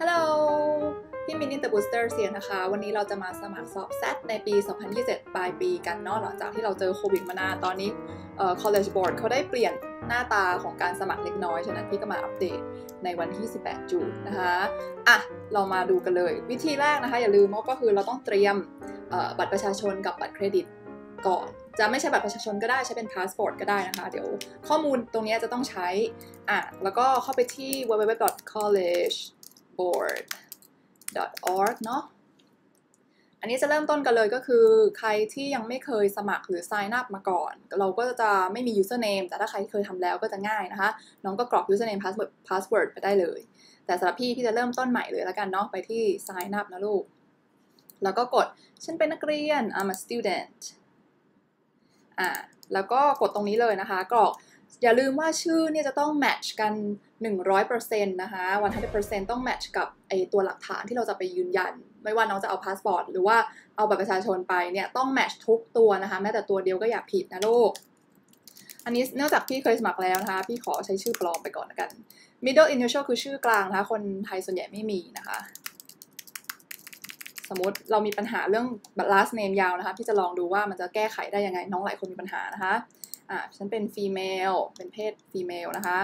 ฮัลโหล พี่มินนี่เตอร์บูสเตอร์เซียนะคะ วันนี้เราจะมาสมัครสอบ SAT ในปี 2027 ปลายปีกันเนาะหลังจากที่เราเจอโควิดมานานตอนนี้เอ่อ College Board เขาได้เปลี่ยนหน้าตาของการสมัครเล็กน้อย ฉะนั้นพี่ก็มาอัปเดตในวันที่ 18 June นะคะ อะ เรามาดูกันเลย วิธีแรกนะคะ อย่าลืมว่าก็คือเราต้องเตรียมบัตรประชาชนกับบัตรเครดิตก่อน จะไม่ใช่บัตรประชาชนก็ได้ใช้เป็นพาสปอร์ตก็ได้นะคะ เดี๋ยวข้อมูลตรงนี้จะต้องใช้ อะ แล้วก็เข้าไปที่ www college board. org เนาะอันนี้จะเริ่มต้นกันเลยก็คือ ใครที่ยังไม่เคยสมัครหรือ sign up มาก่อน เราก็จะไม่มี username แต่ถ้าใครเคยทำแล้วก็จะง่ายนะคะ น้องก็กรอก username password password ไปได้เลย แต่สำหรับพี่พี่จะเริ่มต้นใหม่เลยแล้วกันเนาะไปที่ sign up นะลูก แล้วก็กด ฉันเป็นนักเรียน I'm a student อ่าแล้วก็กดตรงนี้เลยนะคะ กรอก อย่าลืมว่าชื่อเนี่ยจะต้อง match กัน 100%นะคะ100%ต้อง match กับไอตัวหลักฐานที่เราจะไปยืนยัน ไม่ว่าน้องจะเอาพาสปอร์ตหรือว่าเอาบัตรประชาชนไปเนี่ยต้อง match ทุกตัวนะคะแม้แต่ตัวเดียวก็อย่าผิดนะลูก อันนี้เนื่องจากพี่เคยสมัครแล้วนะคะ พี่ขอใช้ชื่อปลอมไปก่อนกัน middle initial คือชื่อกลางนะคะ คนไทยส่วนใหญ่ไม่มีนะคะ สมมติเรามีปัญหาเรื่อง last name ยาวนะคะ พี่จะลองดูว่ามันจะแก้ไขได้ยังไงน้องหลายคนมีปัญหานะคะ อะฉันเป็น female เป็นเพศ female นะคะ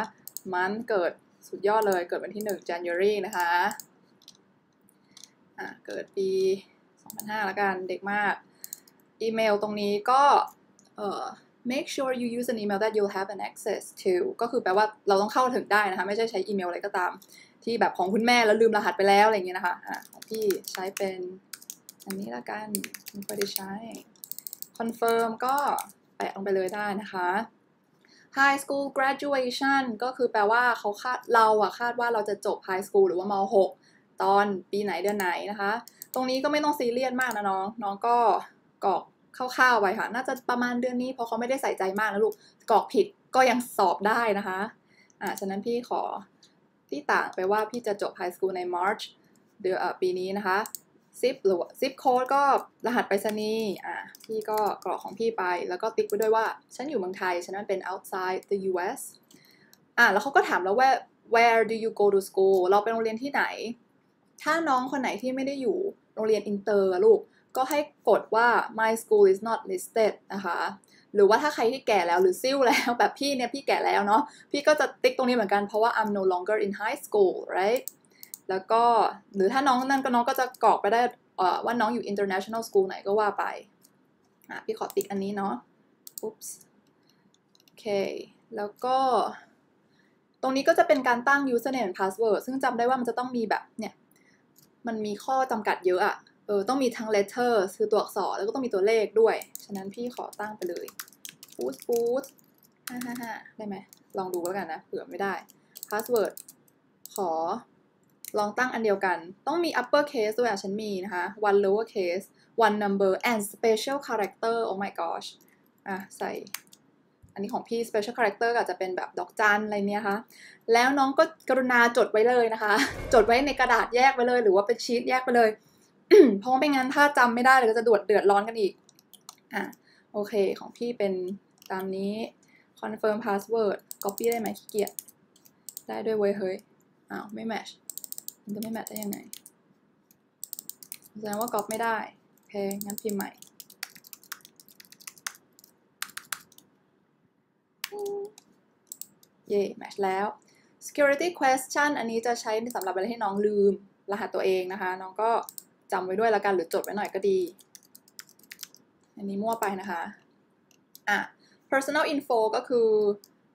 มันเกิดสุดยอดเลยเกิดวันที่ 1 January นะคะอะเกิดปี 2005แล้วกันเด็กมากอีเมลตรงนี้ก็เอ่อ make sure you use an email that you'll have an access to ก็คือแปลว่าเราต้องเข้าถึงได้นะคะ ไม่ใช่ใช้อีเมลอะไรก็ตาม ที่แบบของคุณแม่แล้วลืมรหัสไปแล้วอะไรเงี้ยนะคะอะของพี่ใช้เป็นอันนี้ละกันไม่ค่อยได้ใช้ confirm ก็ แปะลงไปเลยได้นะคะ high school graduation ก็คือแปลว่าเขาคาดเราอะคาดว่าเราจะจบ high school หรือว่าม6ตอนปีไหนเดือนไหนนะคะ ตรงนี้ก็ไม่ต้องซีเรียสมากนะน้อง น้องก็กรอกคร่าวๆไปค่ะ น่าจะประมาณเดือนนี้เพราะเขาไม่ได้ใส่ใจมากนะลูกกรอกผิดก็ยังสอบได้นะคะ อ่าฉะนั้นพี่ขอพี่ตั้งไปว่าพี่จะจบ high school ใน March เดือนปีนี้นะคะ zip หรือ zip code ก็รหัสไปรษณีย์อะพี่ก็กรอกของพี่ไป แล้วก็ติ๊กไปด้วยว่า ฉันอยู่เมืองไทยฉะนั้นเป็น outside the US อะแล้วเขาก็ถามแล้วว่า where do you go to school เราไปโรงเรียนที่ไหน ถ้าน้องคนไหนที่ไม่ได้อยู่โรงเรียนอินเตอร์ลูก ก็ให้กดว่า my school is not listed นะคะ หรือว่าถ้าใครที่แก่แล้วหรือซิ่วแล้วแบบพี่เนี่ยพี่แก่แล้วเนาะพี่ก็จะติ๊กตรงนี้เหมือนกันเพราะว่า I'm no longer in high school right แล้วก็หรือถ้าน้องนั่นก็น้องก็จะกรอกไปได้ว่าน้องอยู่ international school ไหนก็ว่าไป อะ พี่ขอติ๊กอันนี้เนาะ oops โอเค แล้วก็ ตรงนี้ก็จะเป็นการตั้ง username and password ซึ่งจำได้ว่ามันจะต้องมีแบบเนี่ย มันมีข้อจำกัดเยอะอะเออ ต้องมีทั้ง letter คือตัวอักษร แล้วก็ต้องมีตัวเลขด้วย ฉะนั้นพี่ขอตั้งไปเลย boost boost ฮ่าฮ่าฮ่าได้ไหม ลองดูแล้วกันนะ เผื่อไม่ได้ password ขอ ลองตั้งอันเดียวกัน ต้องมี upper case ด้วยอะฉันมีนะคะ one lower case one number and special character oh my gosh อะใส่อันนี้ของพี่ special character ก็จะเป็นแบบดอกจันอะไรเนี้ยคะแล้วน้องก็กรุณาจดไว้เลยนะคะ จดไว้ในกระดาษแยกไปเลย หรือว่าเป็นชีตแยกไปเลย เพราะไม่งั้นถ้าจำไม่ได้เลยก็จะดวดเดือดร้อนกันอีก อะโอเคของพี่เป็นตามนี้ confirm password copy ได้ไหมขี้เกียจได้ด้วยเว้ยเฮ้ย อ้าว ไม่ match มันจะไม่แมทได้ยังไงแสดงว่าก๊อปไม่ได้ โอเค งั้นพิมพ์ใหม่ เย่แมทแล้ว security question อันนี้จะใช้สำหรับเวลาที่น้องลืมรหัสตัวเองนะคะ น้องก็จำไว้ด้วยละกันหรือจดไว้หน่อยก็ดี อันนี้มั่วไปนะคะ อะ personal info ก็คือ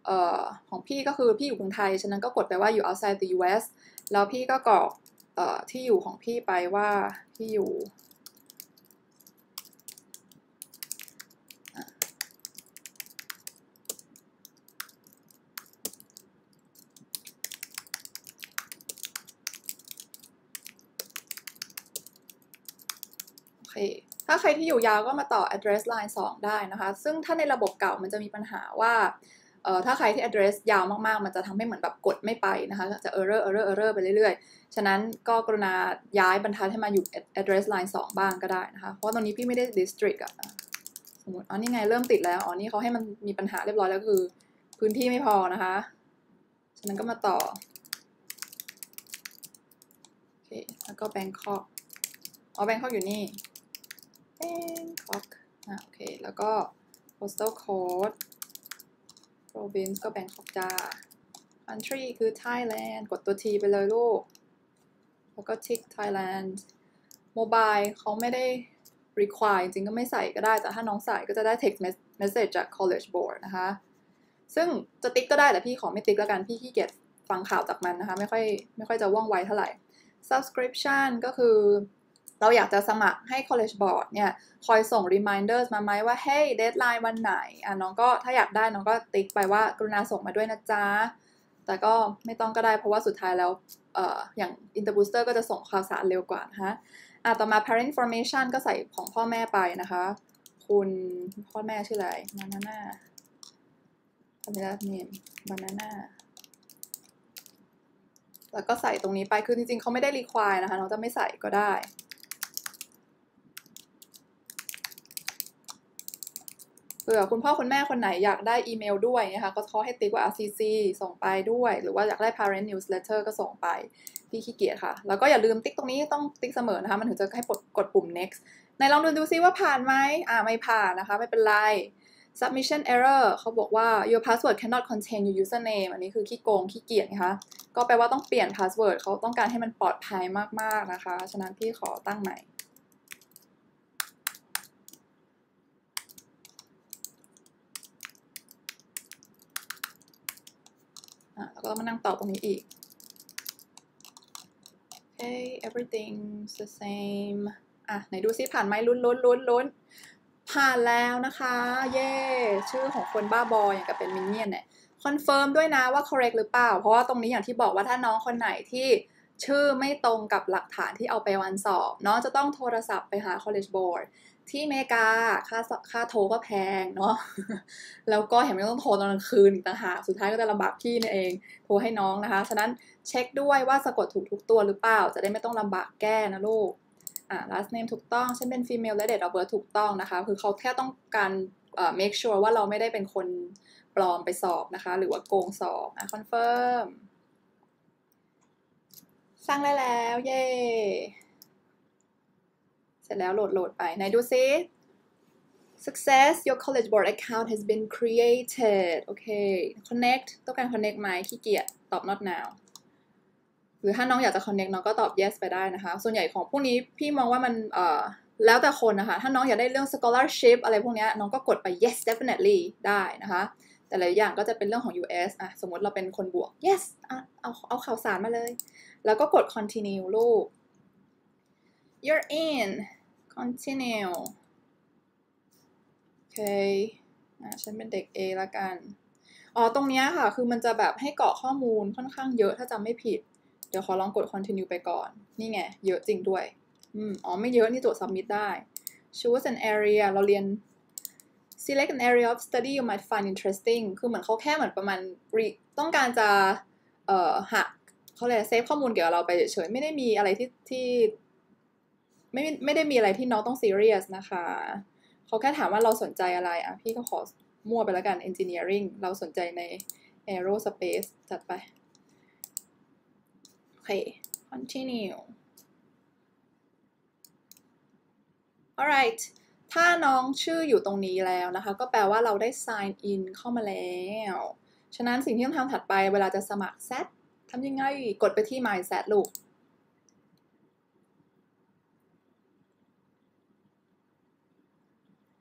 เอ่อของพี่ก็คือพี่อยู่เมืองไทย ฉะนั้นก็กดไปว่าอยู่ outside the US แล้วพี่ก็กรอกออที่อยู่ของพี่ไปว่าที่อยู่โอเคถ้าใครที่อยู่ยาวก็มาต่อ address line 2 ได้นะคะ ซึ่งถ้าในระบบเก่ามันจะมีปัญหาว่า เอ่อถ้าใครที่ address ยาวมากๆ มันจะทำให้เหมือนแบบกดไม่ไปนะคะ จะ error error error ไปเรื่อยๆ ฉะนั้นก็กรุณาย้ายบรรทัดให้มาอยู่ address line 2 บ้างก็ได้นะคะ เพราะตอนนี้พี่ไม่ได้ district อะสมมติอ๋อนี่ไงเริ่มติดแล้ว อ๋อ นี่เขาให้มันมีปัญหาเรียบร้อยแล้วคือ พื้นที่ไม่พอนะคะ ฉะนั้นก็มาต่อ โอเค แล้วก็แบงคอกอ๋อแบงคอกอยู่นี่แบงคอกอะโอเค แล้วก็ postal code province ก็แบงคอกจ้า country คือ Thailand กดตัว T ไปเลยลูก แล้วก็ tick Thailand mobile เขาไม่ได้ require จริงก็ไม่ใส่ก็ได้ แต่ถ้าน้องใส่ก็จะได้ text message จาก college board นะคะ ซึ่งจะติ๊กก็ได้แต่พี่ขอไม่ติ๊กแล้วกันพี่ขี้เกียจฟังข่าวจากมันนะคะ ไม่ค่อยไม่ค่อยจะว่องไวเท่าไหร่ subscription ก็คือ เราอยากจะสมัครให้ college board เนี่ยคอยส่ง reminders มาไหมว่า hey deadline วันไหนอะน้องก็ถ้าอยากได้น้องก็ติ๊กไปว่ากรุณาส่งมาด้วยนะจ๊ะ แต่ก็ไม่ต้องก็ได้เพราะว่าสุดท้ายแล้วเอ่ออย่าง Interbooster ก็จะส่งข่าวสารเร็วกว่านะอะต่อมา parent information ก็ใส่ของพ่อแม่ไปนะคะ คุณพ่อแม่ชื่ออะไร banana ทำไมได้เนม banana แล้วก็ใส่ตรงนี้ไป คือจริงๆเขาไม่ได้ require นะคะ น้องจะไม่ใส่ก็ได้ ผื่อคุณพ่อคุณแม่คนไหนอยากได้อีเมลด้วยนะคะก็ขาให้ติ๊กว่า RCC ส่งไปด้วย หรือว่าอยากได้ parent newsletter ก็ส่งไปพี่ขี้เกียจค่ะ แล้วก็อย่าลืมติ๊กตรงนี้ต้องติ๊กเสมอนะคะ มันถึงจะให้กดกดปุ่ม next ในลองดูดูซิว่าผ่านไหมอ่าไม่ผ่านนะคะ ไม่เป็นไร submission error เขาบอกว่า your password cannot contain your username อันนี้คือขี้โกงขี้เกียจนะคะก็แปลว่าต้องเปลี่ยน password เขาต้องการให้มันปลอดภัยมากๆนะคะ ฉะนั้นพี่ขอตั้งใหม่ อะแล้วก็มานั่งต่อตรงนี้อีก okay everything's the same อะ ไหนดูซิผ่านไหมลุ้นลุ้นลุ้นลุ้นผ่านแล้วนะคะ เย้ ชื่อของคนบ้าบออย่างกับเป็นมินเนี่ยนเนี่ยคอนเฟิร์มด้วยนะว่า correct หรือเปล่า เพราะว่าตรงนี้อย่างที่บอกว่าถ้าน้องคนไหนที่ชื่อไม่ตรงกับหลักฐานที่เอาไปวันสอบ น้องจะต้องโทรศัพท์ไปหา college board ที่อเมริกาค่าค่าโทรก็แพงเนาะแล้วก็เห็นไหมต้องโทรตอนกลางคืนต่างหากสุดท้ายก็จะลำบากพี่นี่เองโทรให้น้องนะคะ ฉะนั้นเช็คด้วยว่าสะกดถูกทุกตัวหรือเปล่า จะได้ไม่ต้องลำบากแก้นะลูกอ่า last name ถูกต้องฉันเป็น female และ date of birth ถูกต้องนะคะ คือเขาแค่ต้องการเอ่อ make sure ว่าเราไม่ได้เป็นคนปลอมไปสอบนะคะ หรือว่าโกงสอบอะ confirm สร้างได้แล้ว เย้ สร็จแล้วโหลดโหลดไปไหนดูซิ success your college board account has been created โอเค connect ต้องการ connect ไหมขี้เกียจตอบ not now หรือถ้าน้องอยากจะ connect น้องก็ตอบ yes ไปได้นะคะ ส่วนใหญ่ของพวกนี้พี่มองว่ามันเอ่อแล้วแต่คนนะคะ ถ้าน้องอยากได้เรื่อง scholarship อะไรพวกนี้น้องก็กดไป yes definitely ได้นะคะ แต่หลายอย่างก็จะเป็นเรื่องของ US อะสมมติเราเป็นคนบวก yes อะเอาเอาข่าวสารมาเลย แล้วก็กด continue ลูก you're in continue โอเคอะฉันเป็นเด็ก A ละกัน อ๋อ ตรงเนี้ยค่ะ คือมันจะแบบให้กรอกข้อมูลค่อนข้างเยอะถ้าจำไม่ผิด เดี๋ยวขอลองกด continue ไปก่อน นี่ไง เยอะจริงด้วย อืม อ๋อ ไม่เยอะนี่ตรวจ submit ได้ choose an area เราเรียน select an area of study you might find interesting คือเหมือนเขาแค่เหมือนประมาณต้องการจะ เอ่อหักเขาเลยเซฟข้อมูลเกี่ยวกับเราไปเฉยๆ ไม่ได้มีอะไรที่ที่ ไม่ไม่ได้มีอะไรที่น้องต้อง serious นะคะเขาแค่ถามว่าเราสนใจอะไรอะพี่ก็ขอมั่วไปแล้วกัน engineering เราสนใจใน aerospace จัดไป โอเค continue alright ถ้าน้องชื่ออยู่ตรงนี้แล้วนะคะ ก็แปลว่าเราได้ sign in เข้ามาแล้ว ฉะนั้นสิ่งที่ต้องทำถัดไปเวลาจะสมัคร set ทำยังไง กดไปที่ my set ลูก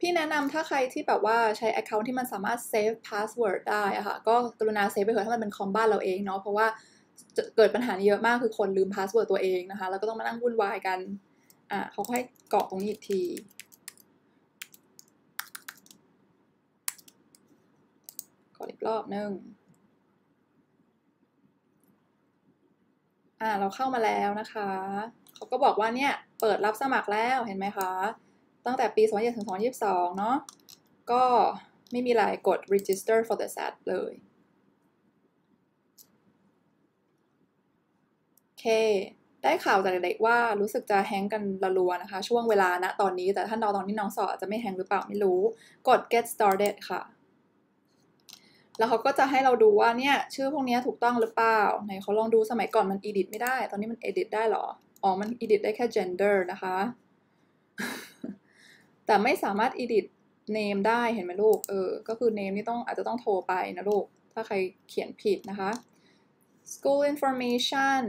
พี่แนะนำถ้าใครที่แบบว่าใช้ Account ที่มันสามารถ save password ได้อะค่ะ ก็กรุณาเซฟไปเถอะถ้ามันเป็นคอมบ้านเราเองเนาะ เพราะว่าเกิดปัญหาเยอะมากคือคนลืม password ตัวเองนะคะ แล้วก็ต้องมานั่งวุ่นวายกัน อะเขาก็ให้กรอกตรงนี้อีกทีกดอีกรอบหนึงอ่าเราเข้ามาแล้วนะคะ เขาก็บอกว่าเนี่ย เปิดรับสมัครแล้วเห็นไหมคะ ตั้งแต่ปี 2020ถึง2022 เนาะ ก็ไม่มีอะไรกด register for the SAT เลย โอเค ได้ข่าวจากเด็กๆว่ารู้สึกจะแฮงกันระรัวนะคะ ช่วงเวลาณตอนนี้ แต่ท่านราตอนที่น้องสอบจะไม่แฮงหรือเปล่าไม่รู้ กด get started ค่ะ แล้วเขาก็จะให้เราดูว่าเนี่ย ชื่อพวกนี้ถูกต้องหรือเปล่า ไหนเขาลองดูสมัยก่อนมัน edit ไม่ได้ ตอนนี้มัน edit ได้เหรอ อ๋อ มัน edit ได้แค่ gender นะคะ แต่ไม่สามารถ edit name ได้เห็นไหมลูก เออ ก็คือ name นี่ต้องอาจจะต้องโทรไปนะลูก ถ้าใครเขียนผิดนะคะ school information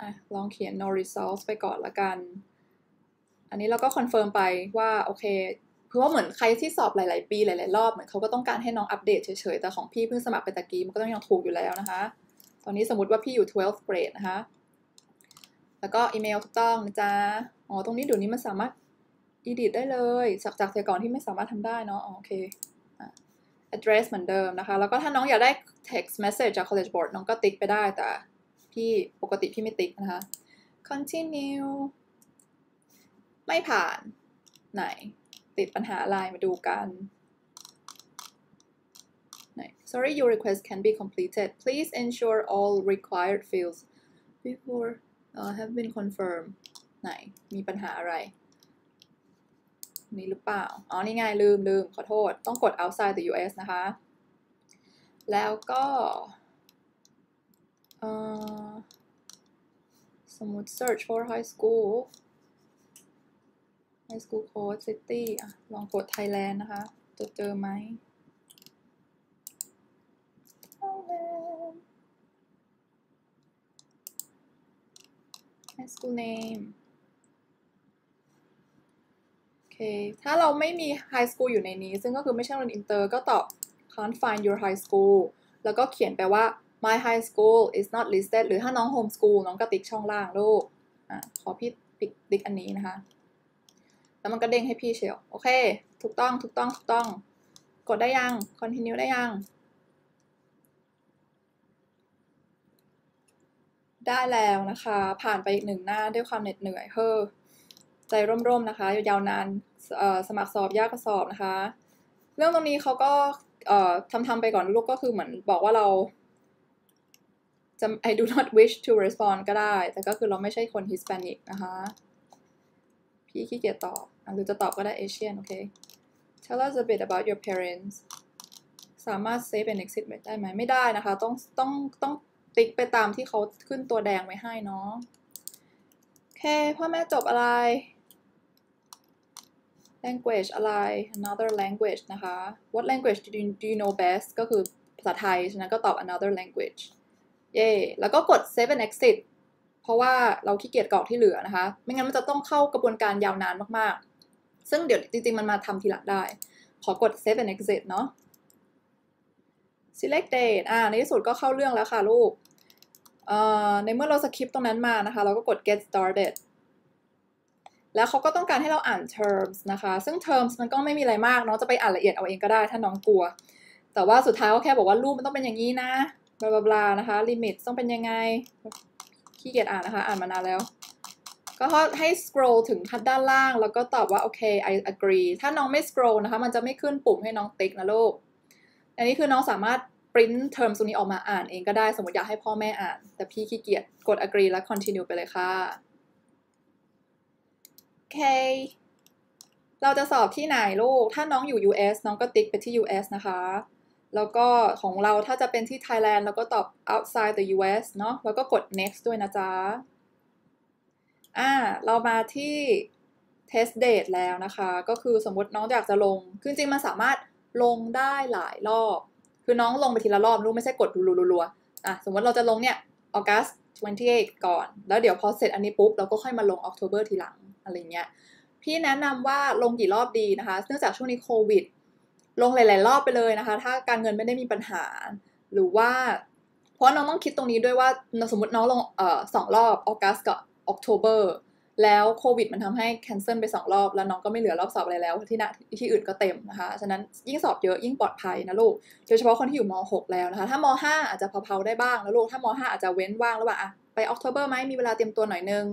อะ ลองเขียน no results ไปก่อนละกัน อันนี้เราก็คอนเฟิร์มไปว่าโอเคคือว่าเหมือนใครที่สอบหลาย ๆ ปีหลาย ๆ รอบเหมือนเขาก็ต้องการให้น้องอัปเดตเฉย ๆ แต่ของพี่เพิ่งสมัครไปตะกี้มันก็ต้องยังถูกอยู่แล้วนะคะ ตอนนี้สมมติว่าพี่อยู่ 12th grade นะคะ แล้วก็อีเมลถูกต้องนะจ๊ะ อ๋อ ตรงนี้เดี๋ยวนี้มันสามารถ edit ได้เลยจากจากแต่ก่อนที่ไม่สามารถทำได้เนาะโอเค address เหมือนเดิมนะคะ แล้วก็ถ้าน้องอยากได้ text message จาก college board น้องก็ติ๊กไปได้แต่พี่ปกติพี่ไม่ติ๊กนะคะ continue ไม่ผ่านไหน ติดปัญหาอะไรมาดูกันไหน sorry your request can be completed please ensure all required fields before uh, have been confirmed ไหน มีปัญหาอะไร นี่หรือเปล่า อ๋อ นี่ไงลืมลืมขอโทษ ต้องกด outside the US นะคะ แล้วก็สมมติ search for high school high school code city อะลองกด Thailand นะคะ จะเจอไหม high school name ถ้าเราไม่มี high school อยู่ในนี้ ซึ่งก็คือไม่ใช่โรงเรียนอินเตอร์ก็ตอบ can't find your high school แล้วก็เขียนไปว่า my high school is not listed หรือถ้าน้อง home school น้องก็ติ๊กช่องล่างลูกอะขอพี่ติ๊กติ๊กอันนี้นะคะ แล้วมันก็เด้งให้พี่เชียว โอเค ถูกต้อง ถูกต้อง ถูกต้อง กดได้ยัง continue ได้ยัง ได้แล้วนะคะ ผ่านไปอีกหนึ่งหน้าด้วยความเหน็ดเหนื่อยเฮ้อใจร่มๆนะคะ ยาวนาน สมัครสอบยากก็สอบนะคะ เรื่องตรงนี้เขาก็ทำทำไปก่อนลูกก็คือเหมือนบอกว่าเราจะ I do not wish to respond ก็ได้ แต่ก็คือเราไม่ใช่คน Hispanic นะคะ พี่ขี้เกียจตอบหรือจะตอบก็ได้ Asian โอเค Tell us a bit about your parents สามารถ save and exit ได้ไหม ไม่ได้นะคะ ต้องต้องต้องติ๊กไปตามที่เขาขึ้นตัวแดงไว้ให้เนาะ โอเค พ่อแม่จบอะไร language อะไร another language นะคะ what language do you, do you know best ก็คือภาษาไทยฉะนั้นก็ตอบ another language เย่แล้วก็กด save and exit เพราะว่าเราขี้เกียจกรอกที่เหลือนะคะ ไม่งั้นมันจะต้องเข้ากระบวนการยาวนานมากๆ ซึ่งเดี๋ยวจริงๆ มันมาทำทีหลังได้ ขอกด save and exit เนาะ select date อ่า ในที่สุดก็เข้าเรื่องแล้วค่ะลูกเอ่อในเมื่อเราสคริปตรงนั้นมานะคะ เราก็กด get started แล้วเขาก็ต้องการให้เราอ่าน terms นะคะ ซึ่ง terms มันก็ไม่มีอะไรมากเนาะจะไปอ่านละเอียดเอาเองก็ได้ถ้าน้องกลัว แต่ว่าสุดท้ายก็แค่บอกว่ารูปมันต้องเป็นอย่างนี้นะบลาบลานะคะ limit ต้องเป็นยังไง ขี้เกียจอ่านนะคะ อ่านมานานแล้ว ก็ให้ scroll ถึงด้านล่าง แล้วก็ตอบว่าโอเค I agree ถ้าน้องไม่ scroll นะคะ มันจะไม่ขึ้นปุ่มให้น้องติ๊กนะลูก อันนี้คือน้องสามารถ print term ตรงนี้ออกมาอ่านเองก็ได้ สมมติอยากให้พ่อแม่อ่าน แต่พี่ขี้เกียจ กด agree แล้ว continue ไปเลยค่ะ โอเคเราจะสอบที่ไหนลูก ถ้าน้องอยู่ US น้องก็ติ๊กไปที่ US นะคะ แล้วก็ของเราถ้าจะเป็นที่ Thailand เราก็ตอบ outside the US เนาะ แล้วก็กด next ด้วยนะจ๊ะ อ่า เรามาที่ test date แล้วนะคะ ก็คือสมมติน้องอยากจะลง คือจริงมันสามารถลงได้หลายรอบ คือน้องลงไปทีละรอบลูกไม่ใช่กดรัวๆอะ สมมติเราจะลงเนี่ย August 28 ก่อน แล้วเดี๋ยวพอเสร็จอันนี้ปุ๊บ เราก็ค่อยมาลง October ทีหลัง อะไรเงี้ยพี่แนะนำว่าลงกี่รอบดีนะคะ เนื่องจากช่วงนี้โควิด ลงหลาย ๆ รอบไปเลยนะคะ ถ้าการเงินไม่ได้มีปัญหา หรือว่า เพราะน้องต้องคิดตรงนี้ด้วยว่าสมมติน้องลงเอ่อสองรอบ August กับ October แล้วโควิดมันทำให้แคนเซิลไปสองรอบ แล้วน้องก็ไม่เหลือรอบสอบอะไรแล้ว ที่นะที่อื่นก็เต็มนะคะ ฉะนั้นยิ่งสอบเยอะยิ่งปลอดภัยนะลูก โดยเฉพาะคนที่อยู่ม .6 แล้วนะคะ ถ้าม .5 อาจจะเพาๆได้บ้างนะลูก ถ้าม .5 อาจจะเว้นว่างระหว่าง ไปอะไป October ไหมมีเวลาเตรียมตัวหน่อยนึง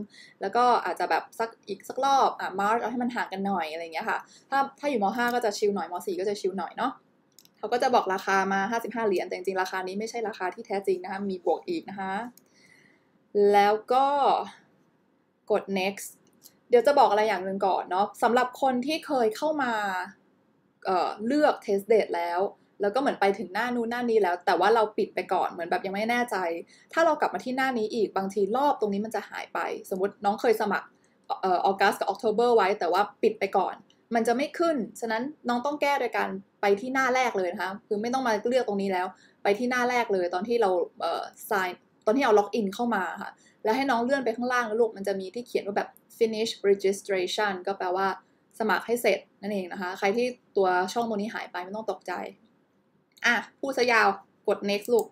แล้วก็อาจจะแบบสักอีกสักรอบอะ March เอาให้มันห่างกันหน่อยอะไรเงี้ยค่ะ ถ้าถ้าอยู่ม .5 ก็จะชิลหน่อยม .4 ก็จะชิลหน่อยเนาะเขาก็จะบอกราคามา 55 เหรียญแต่จริงๆราคานี้ไม่ใช่ราคาที่แท้จริงนะคะมีบวกอีกนะคะแล้วก็กด next เดี๋ยวจะบอกอะไรอย่างหนึ่งก่อนเนาะสำหรับคนที่เคยเข้ามาเเลือก test date แล้ว แล้วก็เหมือนไปถึงหน้านู้นหน้านี้แล้ว แต่ว่าเราปิดไปก่อนเหมือนแบบยังไม่แน่ใจ ถ้าเรากลับมาที่หน้านี้อีกบางทีรอบตรงนี้มันจะหายไป สมมติน้องเคยสมัครเอ่อออกัสกับออกโทเบอร์ไว้ แต่ว่าปิดไปก่อน มันจะไม่ขึ้น ฉะนั้นน้องต้องแก้โดยการไปที่หน้าแรกเลยนะคะคือไม่ต้องมาเลือกตรงนี้แล้ว ไปที่หน้าแรกเลย ตอนที่เราเอ่อ sign ตอนที่เอาล็อกอินเข้ามาค่ะแล้วให้น้องเลื่อนไปข้างล่างแล้วลูกมันจะมีที่เขียนว่าแบบ finish registration ก็แปลว่าสมัครให้เสร็จนั่นเองนะคะ ใครที่ตัวช่องตัวนี้หายไปไม่ต้องตกใจ อะพูดซะยาวกด next ลูก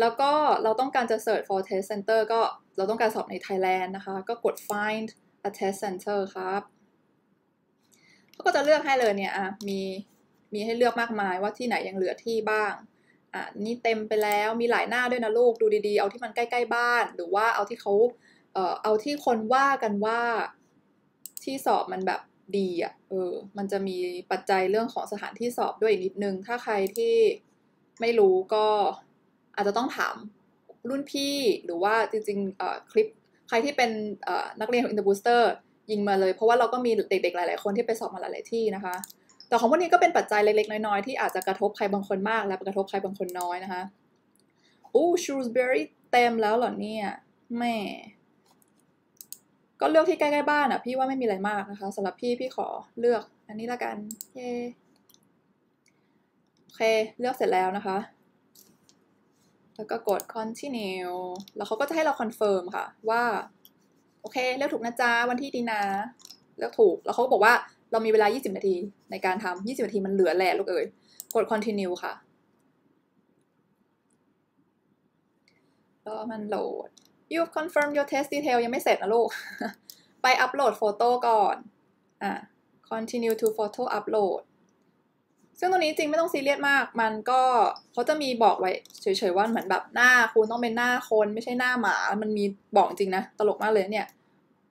แล้วก็เราต้องการจะ search for test center ก็เราต้องการสอบใน Thailand นะคะ ก็กด find a test center ครับเขาก็จะเลือกให้เลยเนี่ยอะมีมีให้เลือกมากมายว่าที่ไหนยังเหลือที่บ้างอะนี่เต็มไปแล้วมีหลายหน้าด้วยนะลูกดูดีๆ เอาที่มันใกล้ๆบ้าน หรือว่าเอาที่เขาเอ่อเอาที่คนว่ากันว่าที่สอบมันแบบ ดีอะเออ มันจะมีปัจจัยเรื่องของสถานที่สอบด้วยอีกนิดนึง ถ้าใครที่ไม่รู้ก็อาจจะต้องถามรุ่นพี่หรือว่าจริงๆเอ่อคลิปใครที่เป็นเอ่อนักเรียนของ Interbooster ยิงมาเลย เพราะว่าเราก็มีเด็กๆ หลายๆ คนที่ไปสอบมาหลายๆที่นะคะ แต่ของพวกนี้ก็เป็นปัจจัยเล็กๆ น้อยๆ ที่อาจจะกระทบใครบางคนมาก และกระทบใครบางคนน้อยนะคะโอ้ Shrewsbury เต็มแล้วเหรอเนี่ยแม่ ก็เลือกที่ใกล้ๆบ้านอะ พี่ว่าไม่มีอะไรมากนะคะสำหรับพี่พี่ขอเลือกอันนี้ละกันเย้โอเค เลือกเสร็จแล้วนะคะ แล้วก็กด continue แล้วเขาก็จะให้เรา confirm ค่ะ ว่า โอเค เลือกถูกนะจ๊ะ วันที่ดีนะ เลือกถูก แล้วเขาก็บอกว่าเรามีเวลา 20 นาทีในการทำ20 นาทีมันเหลือแหละลูกเอ๋ย กด continue ค่ะ แล้วมันโหลด you've confirmed your test detail ยังไม่เสร็จนะลูก ไปอัปโหลดโฟโต้ก่อนอะ continue to photo upload ซึ่งตรงนี้จริงไม่ต้องซีเรียสมาก มันก็เขาจะมีบอกไว้เฉยๆว่าเหมือนแบบหน้าคุณต้องเป็นหน้าคนไม่ใช่หน้าหมา มันมีบอกจริงนะ ตลกมากเลยเนี่ย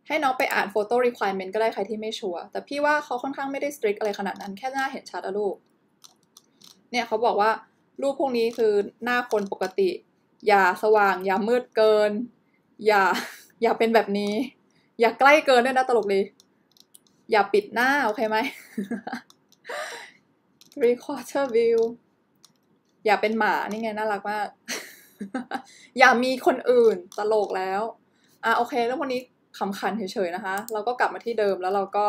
ให้น้องไปอ่าน photo requirement ก็ได้ใครที่ไม่ชัวร์ แต่พี่ว่าเขาค่อนข้างไม่ได้ strict อะไรขนาดนั้น แค่หน้าเห็นชัดอะลูก เนี่ยเขาบอกว่ารูปพวกนี้คือหน้าคนปกติ อย่าสว่าง อย่ามืดเกิน อย่า อย่าเป็นแบบนี้ อย่าใกล้เกินด้วยนะตลกเลยอย่าปิดหน้า โอเคไหม three quarter view อย่าเป็นหมา นี่ไง น่ารักมาก อย่ามีคนอื่นตลกแล้ว อะโอเคเรื่องพวกนี้ขำขันเฉยๆนะคะ เราก็กลับมาที่เดิมแล้วเราก็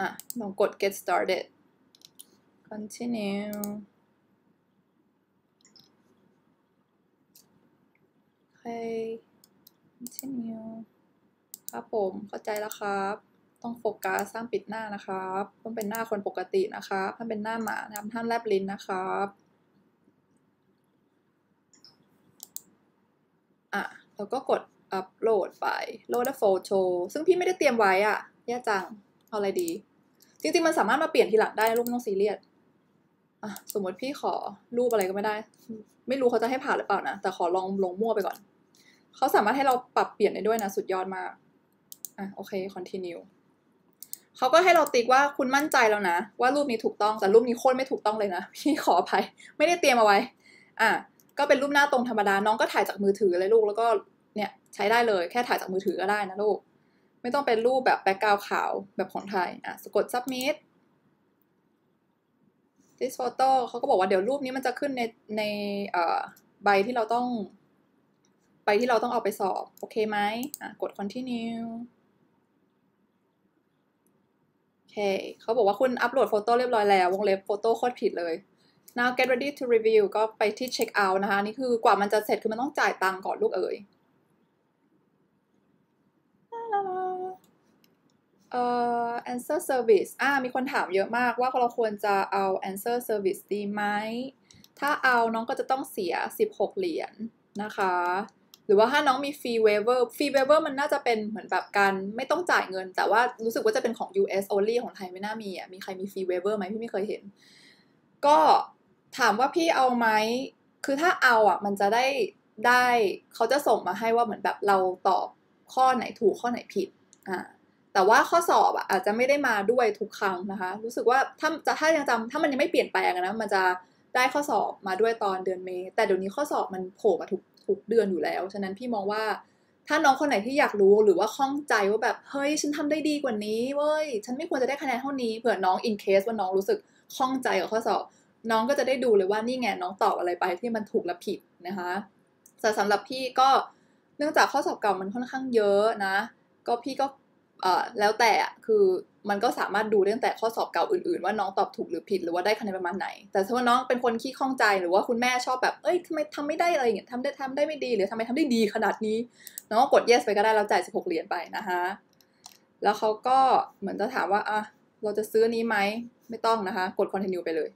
อะลองกด get started continue โอ เค continue ครับผมเข้าใจแล้วครับ ต้องโฟกัสห้ามปิดหน้านะครับ ต้องเป็นหน้าคนปกตินะครับห้าเป็นหน้าหมานะครับห้ามแลบลิ้นนะครับอะแล้วก็กดอัปโหลดไปโหลดโฟโต้ซึ่งพี่ไม่ได้เตรียมไว้อะแย่จัง เอาอะไรดี จริงๆ มันสามารถมาเปลี่ยนทีหลังได้นะลูกไม่ต้องซีเรียสอะสมมติพี่ขอรูปอะไรก็ไม่ได้ ไม่รู้เขาจะให้ผ่านหรือเปล่านะ แต่ขอลองลงมั่วไปก่อน เขาสามารถให้เราปรับเปลี่ยนได้ด้วยนะ สุดยอดมาก อะโอเค continue เขาก็ให้เราติ๊กว่าคุณมั่นใจแล้วนะ ว่ารูปนี้ถูกต้องแต่รูปนี้โคตรไม่ถูกต้องเลยนะ พี่ขออภัย ไม่ได้เตรียมเอาไว้ อะก็เป็นรูปหน้าตรงธรรมดาน้องก็ถ่ายจากมือถือเลยลูกแล้วก็เนี่ยใช้ได้เลยแค่ถ่ายจากมือถือก็ได้นะลูก ไม่ต้องเป็นรูปแบบแบ็กกราวขาวแบบของไทยอะกด submit this photo เขาก็บอกว่าเดี๋ยวรูปนี้มันจะขึ้นในในเอ่อใบที่เราต้อง ที่เราต้องเอาไปสอบ โอเคไหมอะกด continue โอเคเขาบอกว่าคุณอัปโหลดโฟโต้เรียบร้อยแล้ว วงเล็บโฟโต้โคตรผิดเลย now get ready to review ก็ไปที่ check out นะคะ นี่คือกว่ามันจะเสร็จคือมันต้องจ่ายตังก่อนลูกเอ๋ยเอ่อ answer service อ่ามีคนถามเยอะมากว่าเราควรจะเอา answer service ดีไหม ถ้าเอาน้องก็จะต้องเสีย 16 เหรียญนะคะ หรือว่าถ้าน้องมีฟรี waiver ฟรี waiver มันน่าจะเป็นเหมือนแบบการไม่ต้องจ่ายเงิน แต่ว่ารู้สึกว่าจะเป็นของ US only ของไทยไม่น่ามีอะมีใครมีฟรี waiver ไหมพี่ไม่เคยเห็น ก็ถามว่าพี่เอาไหมคือถ้าเอาอะมันจะได้ได้เขาจะส่งมาให้ว่าเหมือนแบบเราตอบข้อไหนถูกข้อไหนผิดอ่าแต่ว่าข้อสอบอะอาจจะไม่ได้มาด้วยทุกครั้งนะคะ รู้สึกว่าถ้าจะถ้ายังจำถ้ามันยังไม่เปลี่ยนแปลงนะมันจะได้ข้อสอบมาด้วยตอนเดือนเมษแต่เดี๋ยวนี้ข้อสอบมันโผล่มาทุก ทุกเดือนอยู่แล้ว ฉะนั้นพี่มองว่าถ้าน้องคนไหนที่อยากรู้หรือว่าข้องใจว่าแบบเฮ้ยฉันทำได้ดีกว่านี้เว้ยฉันไม่ควรจะได้คะแนนเท่านี้เผื่อน้องอินเคสว่าน้องรู้สึกข้องใจกับข้อสอบ น้องก็จะได้ดูเลยว่านี่ไงน้องตอบอะไรไปที่มันถูกและผิดนะคะแต่สำหรับพี่ก็เนื่องจากข้อสอบเก่ามันค่อนข้างเยอะนะ ก็พี่ก็ เอ่อแล้วแต่คือมันก็สามารถดูตั้งแต่ข้อสอบเก่าอื่นๆ ว่าน้องตอบถูกหรือผิดหรือว่าได้คะแนนประมาณไหน แต่ถ้าว่าน้องเป็นคนขี้ข้องใจหรือว่าคุณแม่ชอบแบบเอ้ยทำไมทำไม่ได้อะไรอย่างเงี้ยทำได้ทำได้ไม่ดีหรือทำไมทำได้ดีขนาดนี้ น้องก็กด yes ไปก็ได้แล้วจ่าย16เหรียญไปนะคะแล้วเขาก็เหมือนจะถามว่าอะเราจะซื้อนี้ไหมไม่ต้องนะคะ กด continue ไปเลย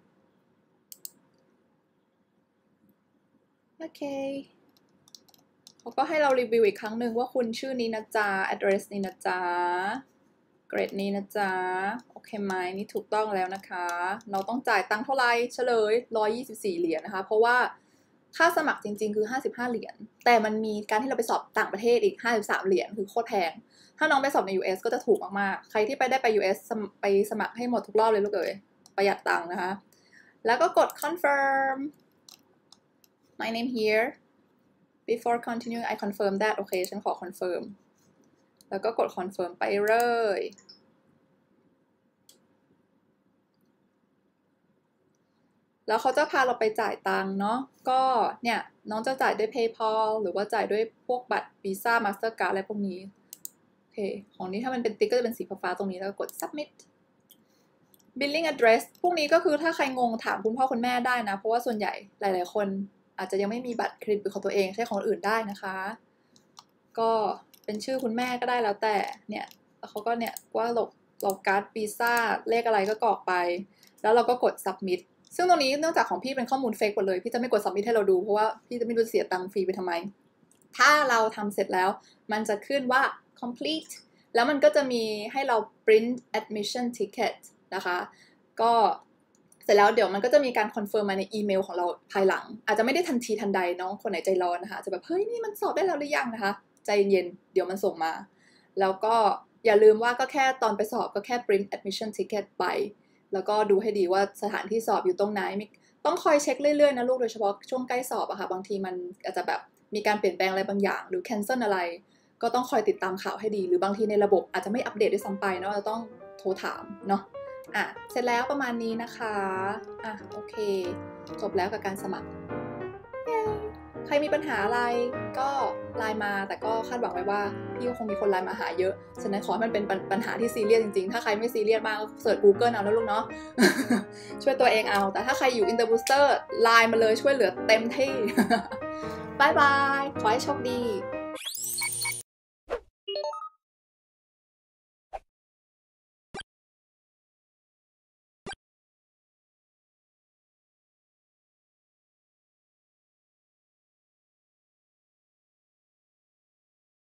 โอเค เขาก็ให้เรารีวิวอีกครั้งหนึ่งว่าคุณชื่อนี้นะจ๊ะ address นี้นะจ๊ะ เกรดนี้นะจ๊ะ โอเคไหมนี่ถูกต้องแล้วนะคะ เราต้องจ่ายตังค์เท่าไหร่เฉลย 124 เหรียญนะคะ เพราะว่าค่าสมัครจริง ๆ คือ 55 เหรียญ แต่มันมีการที่เราไปสอบต่างประเทศอีก 53 เหรียญ คือโคตรแพง ถ้าน้องไปสอบใน US ก็จะถูกมาก ๆ ใครที่ไปได้ไป US ไปสมัครให้หมดทุกรอบเลยลูกเอ๋ย ประหยัดตังค์นะคะ แล้วก็กด confirm my name here before continuing I confirm that โอเค ฉันขอ confirm แล้วก็กด confirm ไปเลยแล้วเขาจะพาเราไปจ่ายตังค์เนาะ ก็เนี่ย น้องจะจ่ายด้วย PayPal หรือว่าจ่ายด้วยพวกบัตร Visa Mastercard อะไรพวกนี้ โอเค ของนี้ถ้ามันเป็นติ๊กก็จะเป็นสีฟ้าตรงนี้แล้วก็กด submit billing address พวกนี้ก็คือถ้าใครงงถามคุณพ่อคุณแม่ได้นะ เพราะว่าส่วนใหญ่หลาย ๆ คน อาจจะยังไม่มีบัตรเครดิตของตัวเองใช้ของอื่นได้นะคะ ก็เป็นชื่อคุณแม่ก็ได้แล้วแต่เนี่ยแล้วเขาก็เนี่ยว่าเราเราการ์ดวีซ่าเลขอะไรก็กรอกไป แล้วเราก็กด submit ซึ่งตรงนี้เนื่องจากของพี่เป็นข้อมูลเฟกหมดเลย พี่จะไม่กด submit ให้เราดู เพราะว่าพี่จะไม่รู้เสียตังค์ฟรีไปทำไม ถ้าเราทำเสร็จแล้ว มันจะขึ้นว่า complete แล้วมันก็จะมีให้เรา print admission ticket นะคะ ก็ เสร็จแล้วเดี๋ยวมันก็จะมีการคอนเฟิร์มมาในอีเมลของเราภายหลัง อาจจะไม่ได้ทันทีทันใดน้องคนไหนใจร้อนนะคะจะแบบเฮ้ยนี่มันสอบได้แล้วหรือยังนะคะ ใจเย็นเดี๋ยวมันส่งมา แล้วก็อย่าลืมว่าก็แค่ตอนไปสอบก็แค่ print admission ticket ไป แล้วก็ดูให้ดีว่าสถานที่สอบอยู่ตรงไหน ต้องคอยเช็คเรื่อยๆนะลูกโดยเฉพาะช่วงใกล้สอบอะค่ะบางทีมันอาจจะแบบมีการเปลี่ยนแปลงอะไรบางอย่าง หรือ cancel อะไร ก็ต้องคอยติดตามข่าวให้ดี หรือ บางทีในระบบอาจจะไม่อัปเดตด้วยซ้ำไปเนาะจะต้องโทรถามเนาะ อะ เสร็จแล้วประมาณนี้นะคะ อะ โอเค จบแล้วกับการสมัคร ใครมีปัญหาอะไรก็ไลน์มา แต่ก็คาดหวังไว้ว่า พี่ก็คงมีคนไลน์มาหาเยอะ ฉะนั้นขอให้มันเป็นปัญหาที่ซีเรียสจริงๆ ถ้าใครไม่ซีเรียสมากก็ search Google เอาแล้วลูกเนาะ ช่วยตัวเองเอา แต่ถ้าใครอยู่ Inter Booster ไลน์มาเลยช่วยเหลือเต็มที่บายบาย ขอให้โชคดี